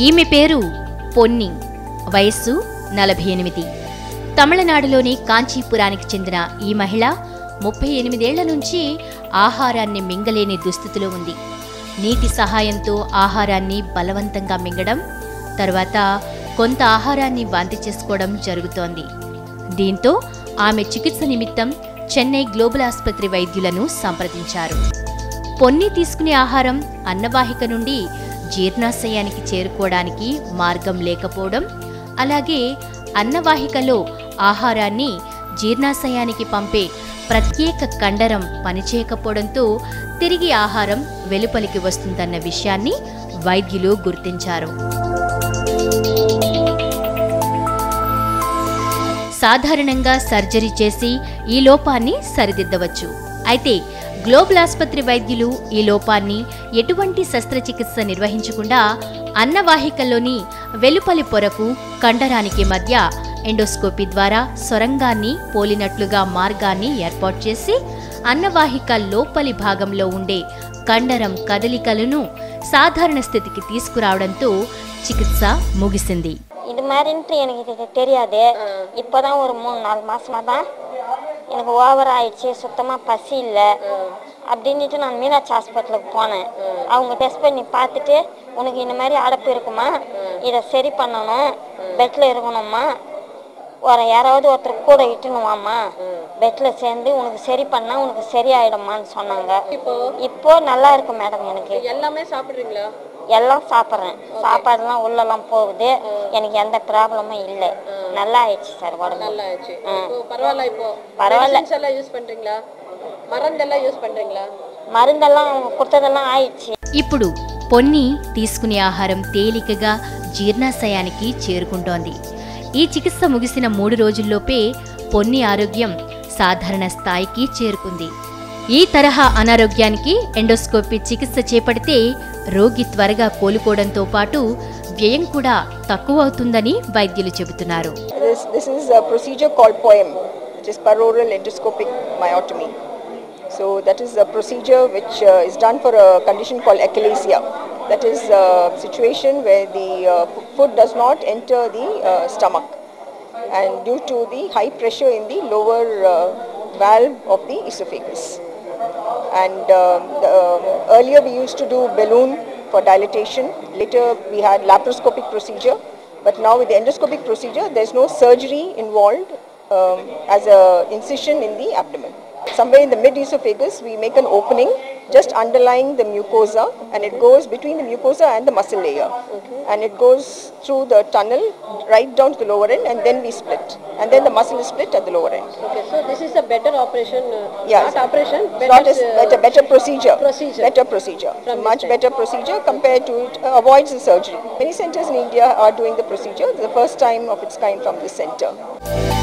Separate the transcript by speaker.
Speaker 1: ఈమె పేరు పొన్ని. వయస్సు నలభై ఎనిమిది. తమిళనాడులోని కాంచీపురానికి చెందిన ఈ మహిళ ముప్పై ఎనిమిదేళ్ళ నుంచి ఆహారాన్ని మింగలేని దుస్థితిలో ఉంది. నీటి సహాయంతో ఆహారాన్ని బలవంతంగా మింగడం తర్వాత కొంత ఆహారాన్ని వాంతి చేసుకోవడం జరుగుతోంది. దీంతో ఆమె చికిత్స నిమిత్తం చెన్నై గ్లోబల్ ఆసుపత్రి వైద్యులను సంప్రదించారు. పొన్ని తీసుకునే ఆహారం అన్నవాహిక నుండి జీర్ణాశయానికి చేరుకోవడానికి మార్గం లేకపోవడం అలాగే అన్నవాహికలో ఆహారాన్ని జీర్ణాశయానికి పంపే ప్రత్యేక కండరం పనిచేయకపోవడంతో తిరిగి ఆహారం వెలుపలికి వస్తుందన్న విషయాన్ని వైద్యులు గుర్తించారు. సాధారణంగా సర్జరీ చేసి ఈ లోపాన్ని సరిదిద్దవచ్చు. అయితే గ్లోబల్ ఆసుపత్రి వైద్యులు ఈ లోపాన్ని ఎటువంటి శస్త్రచికిత్స నిర్వహించకుండా అన్నవాహికల్లోని వెలుపలి పొరకు కండరానికి మధ్య ఎండోస్కోపీ ద్వారా సొరంగాన్ని పోలినట్లుగా మార్గాన్ని ఏర్పాటు చేసి అన్నవాహిక లోపలి భాగంలో ఉండే కండరం కదలికలను సాధారణ స్థితికి తీసుకురావడంతో చికిత్స ముగిసింది
Speaker 2: இது மாதிரின்ட்டு எனக்கு இது தெரியாது இப்போதான் ஒரு மூணு நாலு மாசமா தான் எனக்கு ஓவர் ஆயிடுச்சு சுத்தமாக பசி இல்லை. அப்படின்ட்டு நான் மீனாட்சி ஹாஸ்பிட்டலுக்கு போனேன். அவங்க டெஸ்ட் பண்ணி பார்த்துட்டு உனக்கு இந்த மாதிரி அடப்பு இருக்குமா? இதை சரி பண்ணணும். பெட்டில் இருக்கணும்மா ஒரு யாராவது ஒருத்தர் கூட இட்டுணுவாம்மா பெட்டில் சேர்ந்து உனக்கு சரி பண்ணால் உனக்கு சரியாயிடுமான்னு சொன்னாங்க இப்போ நல்லா இருக்கு மேடம் எனக்கு
Speaker 3: எல்லாமே சாப்பிடுறீங்களா
Speaker 2: எல்லாம் சாப்பிட்றேன் சாப்பாடுலாம் உள்ளெல்லாம் போகுது எனக்கு எந்த ப்ராப்ளமும் இல்லை நல்லா ஆயிடுச்சு சார் உடம்பு
Speaker 3: நல்லா ஆச்சு
Speaker 2: ஆ.
Speaker 3: இப்போ பரவாயில்ல இப்போ
Speaker 2: பரவாயில்ல.
Speaker 3: medicines எல்லாம் யூஸ் பண்றீங்களா மருந்தெல்லாம் யூஸ் பண்றீங்களா
Speaker 2: மருந்தெல்லாம் அவங்க கொடுத்ததெல்லாம் ஆயிடுச்சு
Speaker 1: ఇప్పుడు పొన్ని తీసుకునే ఆహారం తేలికగా జీర్ణాశయానికి చేరుకుంటోంది ఈ చికిత్స ముగిసిన మూడు రోజుల్లోపే పొన్ని ఆరోగ్యం సాధారణ స్థాయికి చేరుకుంది ఈ తరహా అనారోగ్యానికి ఎండోస్కోపీ చికిత్స చేపడితే రోగి త్వరగా కోలుకోవడంతో పాటు వ్యయం కూడా తక్కువ అవుతుందని వైద్యులు చెబుతున్నారు
Speaker 4: So that is a procedure which uh, is done for a condition called achalasia. That is a situation where the uh, f- food does not enter the uh, stomach and due to the high pressure in the lower uh, valve of the esophagus. And um, um, earlier we used to do balloon for dilatation. Later we had laparoscopic procedure. But now with the endoscopic procedure, there's no surgery involved um, as a incision in the abdomen. Somewhere in the mid-esophagus, we make an opening just underlying the mucosa and it goes between the mucosa and the muscle layer. And it goes through the tunnel right down to the lower end and then we split. And then the muscle is split at the lower end.
Speaker 3: Okay, so this is a better operation, uh,
Speaker 4: Yeah,
Speaker 3: not operation, better,
Speaker 4: not as
Speaker 3: uh,
Speaker 4: better, better procedure.
Speaker 3: procedure.
Speaker 4: Better procedure.
Speaker 3: From
Speaker 4: Much better procedure compared to it uh, avoids the surgery. Many centers in India are doing the procedure. The first time of its kind from this center.